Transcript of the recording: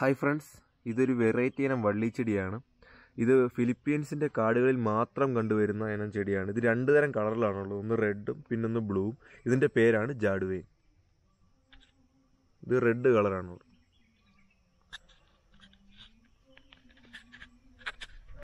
Hi friends ഇതൊരു variety ഇനം വള്ളിച്ചെടിയാണ് ഇത് ഫിലിപ്പീൻസിന്റെ കാടുകളിൽ മാത്രം കണ്ടുവരുന്ന ഇനം ചെടിയാണ്. ഇത് രണ്ട് തരം കളറിലാണുള്ളത്. ഒന്ന് റെഡും പിന്നൊന്ന് ബ്ലൂവും. ഇതിന്റെ പേരാണ് ജാഡുവേ. ഇത് റെഡ് കളറാണുള്ളത്.